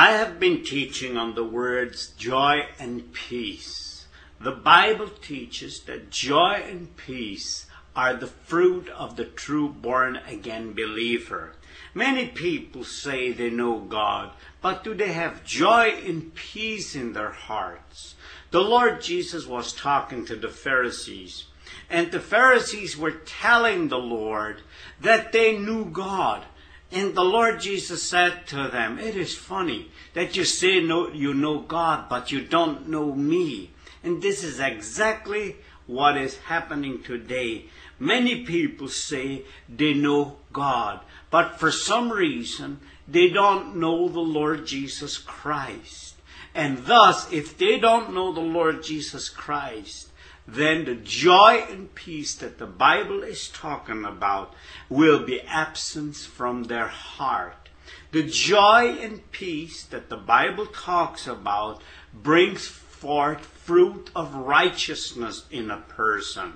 I have been teaching on the words joy and peace. The Bible teaches that joy and peace are the fruit of the true born again believer. Many people say they know God, but do they have joy and peace in their hearts? The Lord Jesus was talking to the Pharisees, and the Pharisees were telling the Lord that they knew God. And the Lord Jesus said to them, It is funny that you say no, you know God, but you don't know me. And this is exactly what is happening today. Many people say they know God, but for some reason they don't know the Lord Jesus Christ. And thus, if they don't know the Lord Jesus Christ, then the joy and peace that the Bible is talking about will be absent from their heart. The joy and peace that the Bible talks about brings forth fruit of righteousness in a person.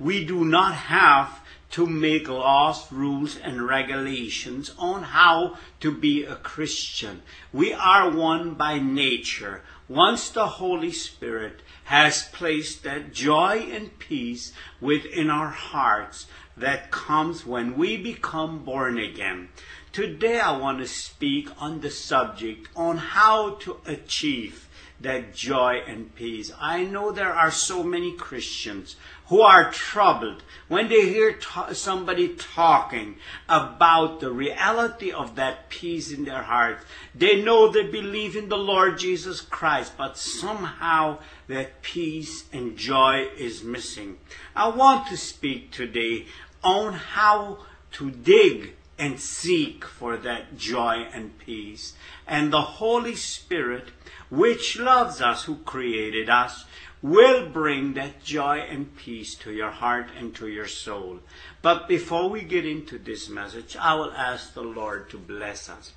We do not have to make laws, rules, and regulations on how to be a Christian. We are one by nature. Once the Holy Spirit has placed that joy and peace within our hearts that comes when we become born again. Today I want to speak on the subject on how to achieve that joy and peace. I know there are so many Christians who are troubled when they hear somebody talking about the reality of that peace in their hearts. They know they believe in the Lord Jesus Christ, but somehow that peace and joy is missing. I want to speak today on how to dig and seek for that joy and peace. And the Holy Spirit, which loves us, who created us, will bring that joy and peace to your heart and to your soul. But before we get into this message, I will ask the Lord to bless us.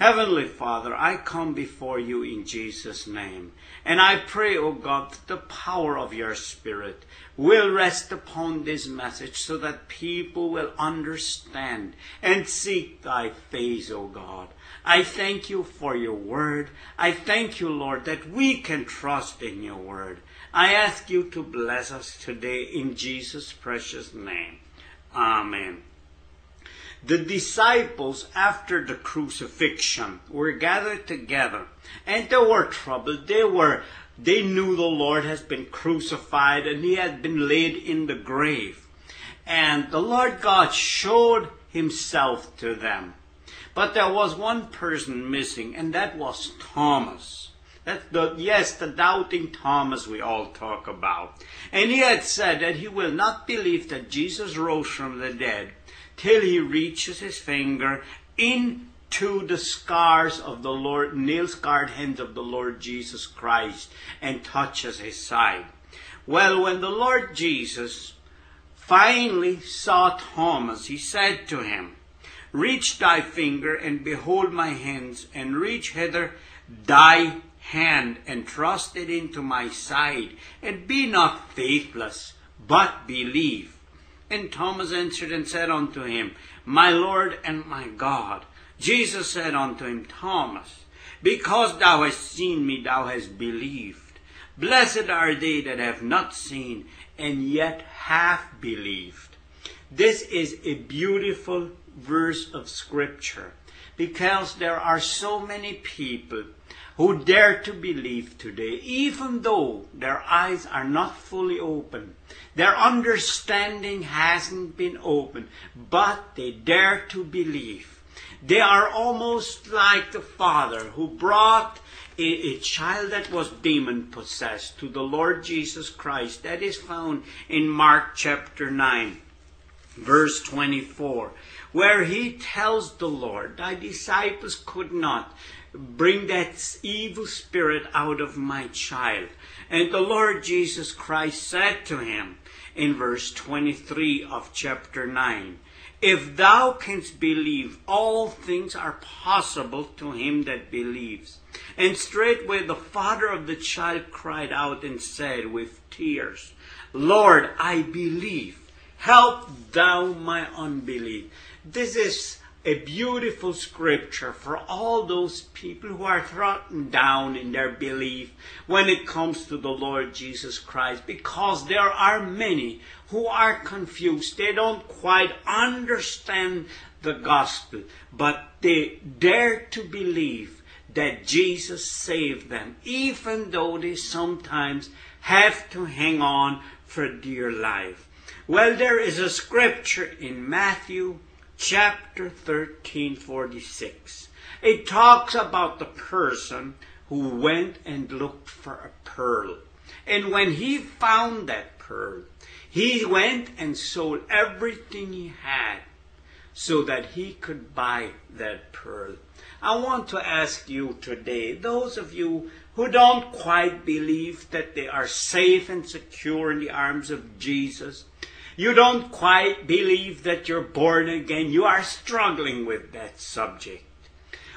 Heavenly Father, I come before you in Jesus' name. And I pray, O oh God, that the power of your Spirit will rest upon this message so that people will understand and seek thy face, O oh God. I thank you for your word. I thank you, Lord, that we can trust in your word. I ask you to bless us today in Jesus' precious name. Amen. The disciples, after the crucifixion, were gathered together and they were troubled. They were, they knew the Lord has been crucified and he had been laid in the grave. And the Lord God showed himself to them. But there was one person missing, and that was Thomas. That's the, yes, the doubting Thomas we all talk about. And he had said that he will not believe that Jesus rose from the dead till he reaches his finger into the scars of the Lord, nail scarred hands of the Lord Jesus Christ and touches his side. Well, when the Lord Jesus finally saw Thomas, he said to him, Reach thy finger and behold my hands, and reach hither thy hand and thrust it into my side, and be not faithless, but believe. And Thomas answered and said unto him, My Lord and my God. Jesus said unto him, Thomas, because thou hast seen me, thou hast believed. Blessed are they that have not seen, and yet have believed. This is a beautiful verse of Scripture because there are so many people who dare to believe today, even though their eyes are not fully open, their understanding hasn't been open, but they dare to believe. They are almost like the father who brought a, a, child that was demon possessed to the Lord Jesus Christ. That is found in Mark chapter 9, verse 24, where he tells the Lord, Thy disciples could not bring that evil spirit out of my child. And the Lord Jesus Christ said to him in verse 23 of chapter 9, If thou canst believe, all things are possible to him that believes. And straightway the father of the child cried out and said with tears, Lord, I believe. Help thou my unbelief. This is a beautiful scripture for all those people who are trodden down in their belief when it comes to the Lord Jesus Christ because there are many who are confused. They don't quite understand the gospel, but they dare to believe that Jesus saved them, even though they sometimes have to hang on for dear life. Well, there is a scripture in Matthew chapter 13, 46. It talks about the person who went and looked for a pearl. And when he found that pearl, he went and sold everything he had so that he could buy that pearl. I want to ask you today, those of you who don't quite believe that they are safe and secure in the arms of Jesus, you don't quite believe that you're born again. You are struggling with that subject.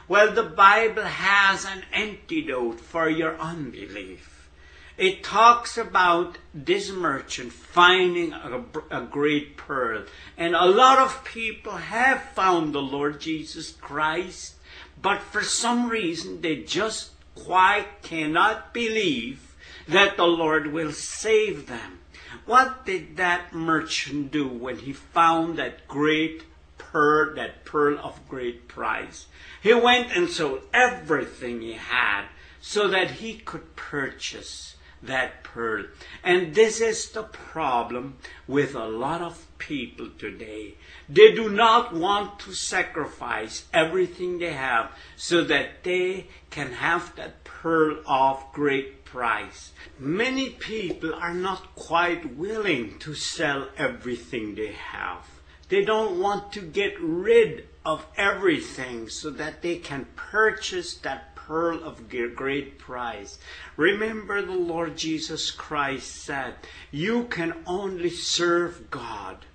Well, the Bible has an antidote for your unbelief. It talks about this merchant finding a, a, great pearl. And a lot of people have found the Lord Jesus Christ, but for some reason they just quite cannot believe that the Lord will save them. What did that merchant do when he found that great pearl, that pearl of great price? He went and sold everything he had so that he could purchase that pearl. And this is the problem with a lot of people today. They do not want to sacrifice everything they have so that they can have that pearl of great price. Many people are not quite willing to sell everything they have. They don't want to get rid of everything so that they can purchase that pearl of great price. Remember the Lord Jesus Christ said, you can only serve God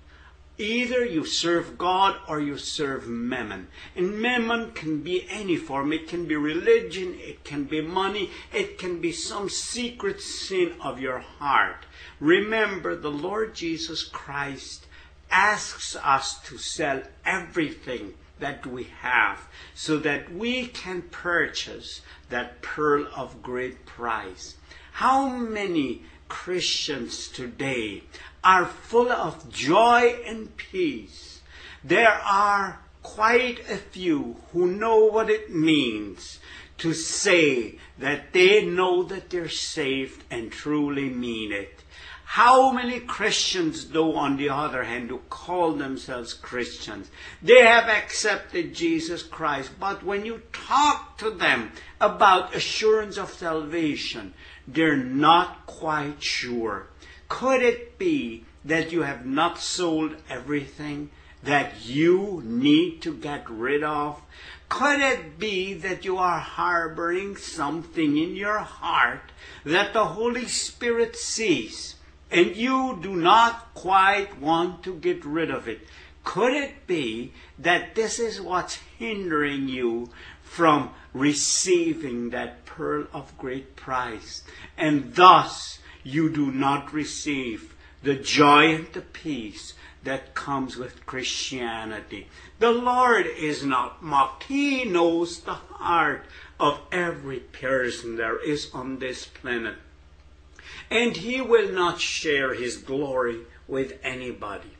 Either you serve God or you serve mammon. And mammon can be any form. It can be religion, it can be money, it can be some secret sin of your heart. Remember, the Lord Jesus Christ asks us to sell everything that we have so that we can purchase that pearl of great price. How many Christians today are full of joy and peace. There are quite a few who know what it means to say that they know that they're saved and truly mean it. How many Christians, though, on the other hand, who call themselves Christians, they have accepted Jesus Christ, but when you talk to them about assurance of salvation, they're not quite sure. Could it be that you have not sold everything that you need to get rid of? Could it be that you are harboring something in your heart that the Holy Spirit sees and you do not quite want to get rid of it? Could it be that this is what's hindering you from receiving that pearl of great price and thus you do not receive the joy and the peace that comes with Christianity. The Lord is not mocked. He knows the heart of every person there is on this planet. And He will not share His glory with anybody.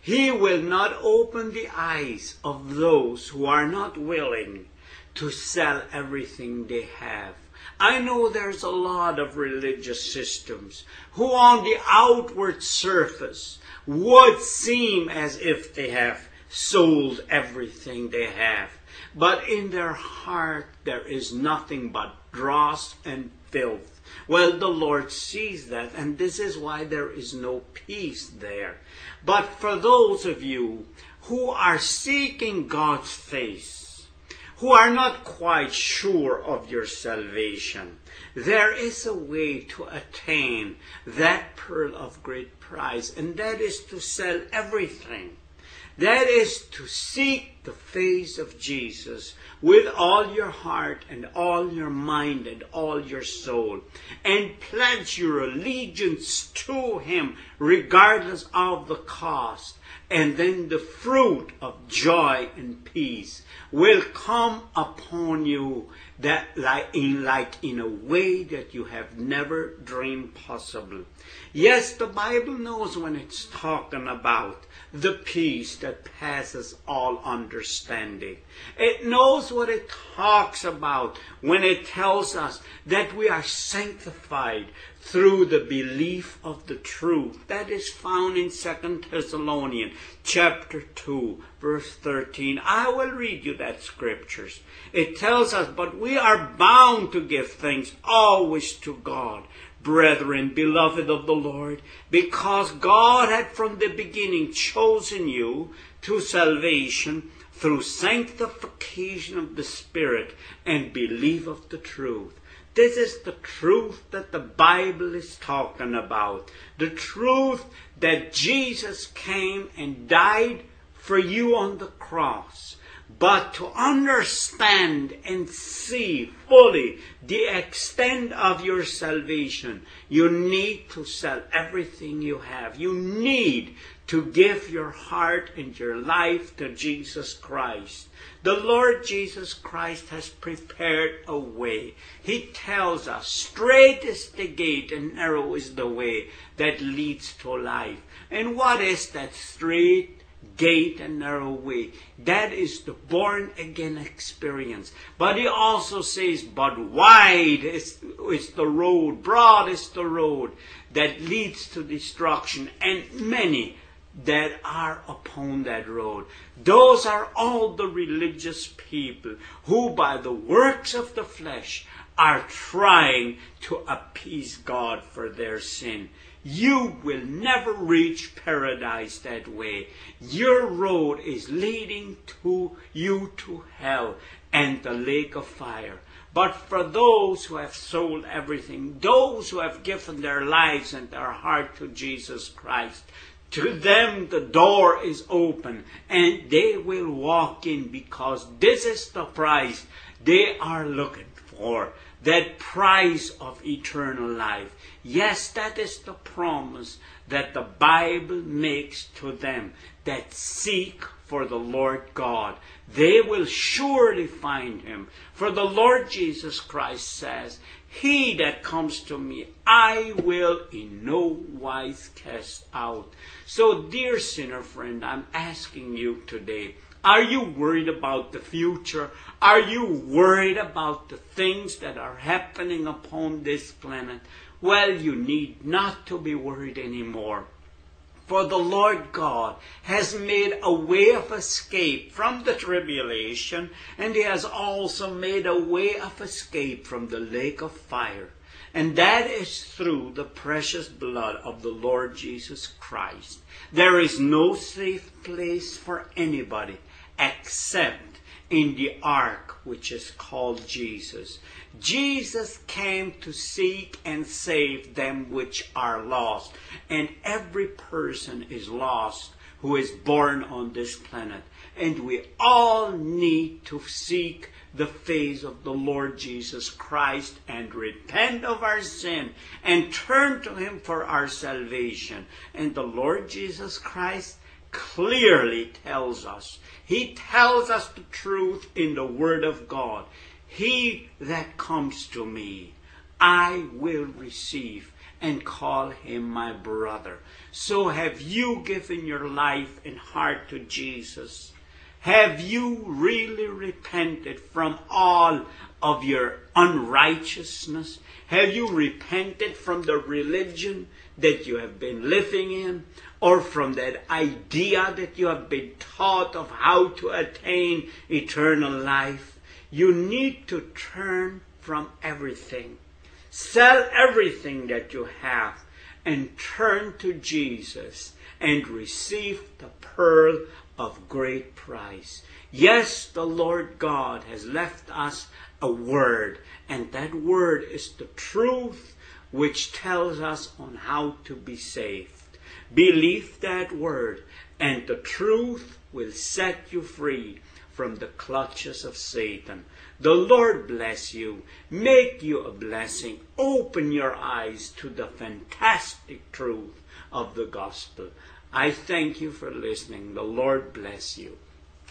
He will not open the eyes of those who are not willing to sell everything they have I know there's a lot of religious systems who on the outward surface would seem as if they have sold everything they have. But in their heart there is nothing but dross and filth. Well, the Lord sees that, and this is why there is no peace there. But for those of you who are seeking God's face, who are not quite sure of your salvation, there is a way to attain that pearl of great price, and that is to sell everything. That is to seek the face of Jesus with all your heart and all your mind and all your soul and pledge your allegiance to Him regardless of the cost. And then the fruit of joy and peace will come upon you that like in like in a way that you have never dreamed possible. Yes, the Bible knows when it's talking about the peace that passes all understanding. It knows what it talks about when it tells us that we are sanctified through the belief of the truth. That is found in 2 Thessalonians chapter 2 verse 13. I will read you that scriptures. It tells us, but we are bound to give thanks always to God brethren, beloved of the Lord, because God had from the beginning chosen you to salvation through sanctification of the Spirit and belief of the truth. This is the truth that the Bible is talking about. The truth that Jesus came and died for you on the cross. But to understand and see fully the extent of your salvation, you need to sell everything you have. You need to give your heart and your life to Jesus Christ. The Lord Jesus Christ has prepared a way. He tells us, straight is the gate and narrow is the way that leads to life. And what is that straight gate and narrow way. That is the born again experience. But he also says, but wide is, is the road, broad is the road that leads to destruction, and many that are upon that road. Those are all the religious people who, by the works of the flesh, are trying to appease God for their sin. You will never reach paradise that way. Your road is leading to you to hell and the lake of fire. But for those who have sold everything, those who have given their lives and their heart to Jesus Christ, to them the door is open and they will walk in because this is the price they are looking for that price of eternal life. Yes, that is the promise that the Bible makes to them that seek for the Lord God. They will surely find him. For the Lord Jesus Christ says, He that comes to me, I will in no wise cast out. So, dear sinner friend, I'm asking you today, are you worried about the future? Are you worried about the things that are happening upon this planet? Well, you need not to be worried anymore. For the Lord God has made a way of escape from the tribulation, and He has also made a way of escape from the lake of fire. And that is through the precious blood of the Lord Jesus Christ. There is no safe place for anybody except in the ark which is called Jesus. Jesus came to seek and save them which are lost. And every person is lost who is born on this planet. And we all need to seek the face of the Lord Jesus Christ and repent of our sin and turn to Him for our salvation. And the Lord Jesus Christ clearly tells us. He tells us the truth in the Word of God. He that comes to me, I will receive and call him my brother. So have you given your life and heart to Jesus? Have you really repented from all of your unrighteousness? Have you repented from the religion that you have been living in? Or from that idea that you have been taught of how to attain eternal life? You need to turn from everything. Sell everything that you have and turn to Jesus and receive the pearl of great price. Yes, the Lord God has left us a word, and that word is the truth which tells us on how to be saved. Believe that word, and the truth will set you free. from the clutches of Satan. The Lord bless you, make you a blessing, open your eyes to the fantastic truth of the gospel. I thank you for listening. The Lord bless you.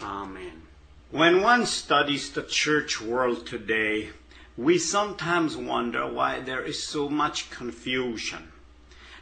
Amen. When one studies the church world today, we sometimes wonder why there is so much confusion.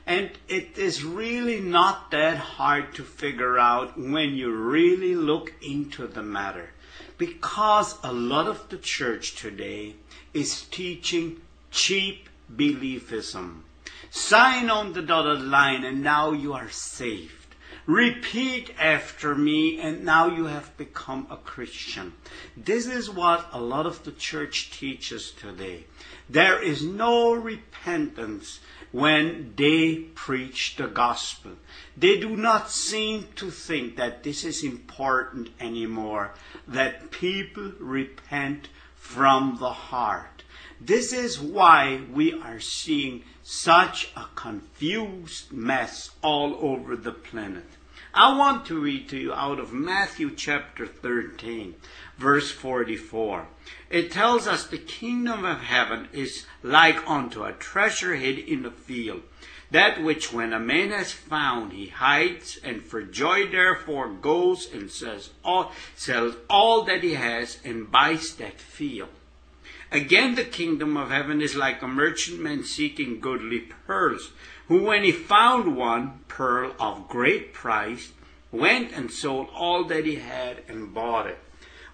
And it is really not that hard to figure out when you really look into the matter. Because a lot of the church today is teaching cheap beliefism. Sign on the dotted line and now you are saved. Repeat after me and now you have become a Christian. This is what a lot of the church teaches today. There is no repentance when they preach the gospel. They do not seem to think that this is important anymore, that people repent from the heart. This is why we are seeing such a confused mess all over the planet. I want to read to you out of Matthew chapter 13, verse 44. It tells us the kingdom of heaven is like unto a treasure hid in a field, that which when a man has found he hides, and for joy therefore goes and says all, sells all that he has and buys that field. Again, the kingdom of heaven is like a merchantman seeking goodly pearls who, when he found one pearl of great price, went and sold all that he had and bought it.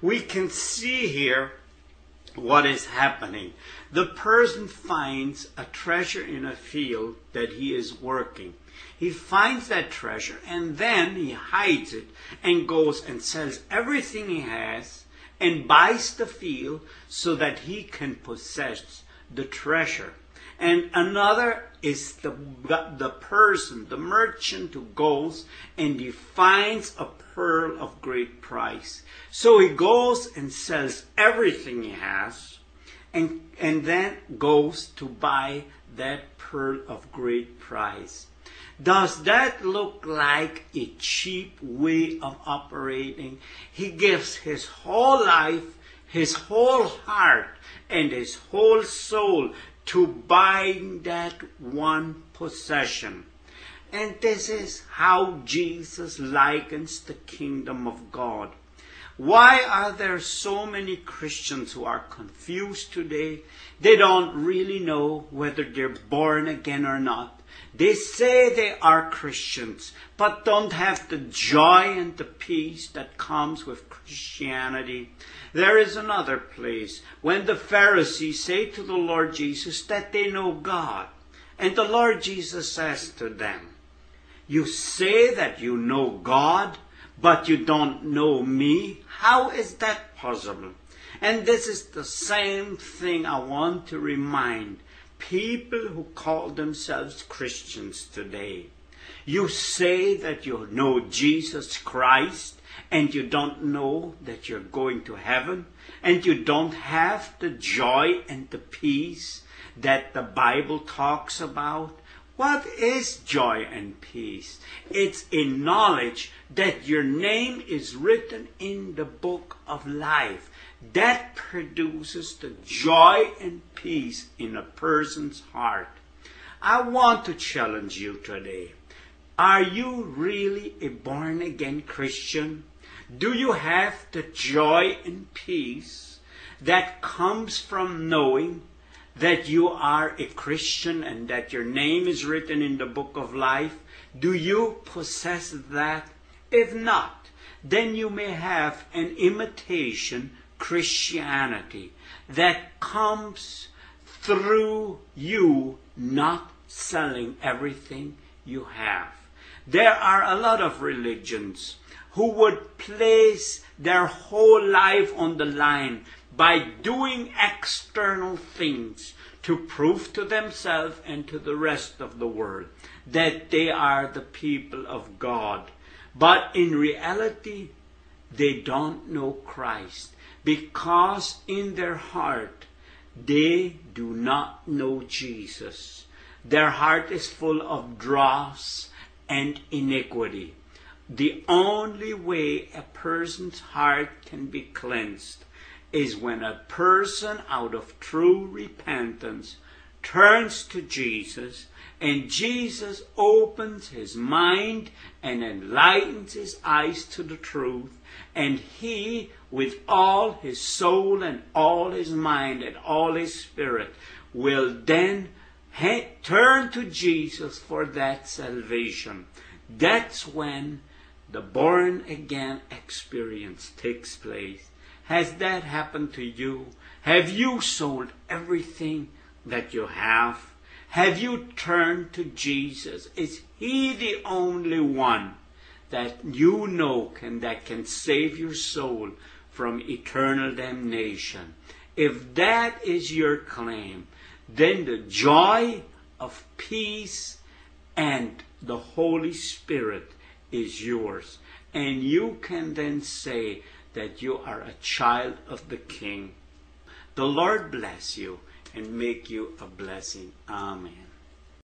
We can see here what is happening. The person finds a treasure in a field that he is working. He finds that treasure and then he hides it and goes and sells everything he has and buys the field so that he can possess the treasure. And another is the, the person, the merchant who goes and he finds a pearl of great price. So he goes and sells everything he has and, and then goes to buy that pearl of great price. Does that look like a cheap way of operating? He gives his whole life, his whole heart, and his whole soul to buying that one possession. And this is how Jesus likens the kingdom of God. Why are there so many Christians who are confused today? They don't really know whether they're born again or not. They say they are Christians, but don't have the joy and the peace that comes with Christianity. There is another place when the Pharisees say to the Lord Jesus that they know God. And the Lord Jesus says to them, You say that you know God, but you don't know me? How is that possible? And this is the same thing I want to remind people who call themselves Christians today. You say that you know Jesus Christ, and you don't know that you're going to heaven, and you don't have the joy and the peace that the Bible talks about, what is joy and peace? It's in knowledge that your name is written in the book of life. That produces the joy and peace in a person's heart. I want to challenge you today. Are you really a born again Christian? Do you have the joy and peace that comes from knowing that you are a Christian and that your name is written in the book of life? Do you possess that? If not, then you may have an imitation Christianity that comes through you not selling everything you have. There are a lot of religions who would place their whole life on the line by doing external things to prove to themselves and to the rest of the world that they are the people of God. But in reality, they don't know Christ because in their heart they do not know Jesus. Their heart is full of dross and iniquity. The only way a person's heart can be cleansed is when a person out of true repentance turns to Jesus and Jesus opens his mind and enlightens his eyes to the truth and he with all his soul and all his mind and all his spirit will then he- turn to Jesus for that salvation. That's when the born again experience takes place. Has that happened to you? Have you sold everything that you have? Have you turned to Jesus? Is He the only one that you know can, that can save your soul from eternal damnation? If that is your claim, then the joy of peace and the Holy Spirit is yours. And you can then say that you are a child of the King. The Lord bless you and make you a blessing. Amen.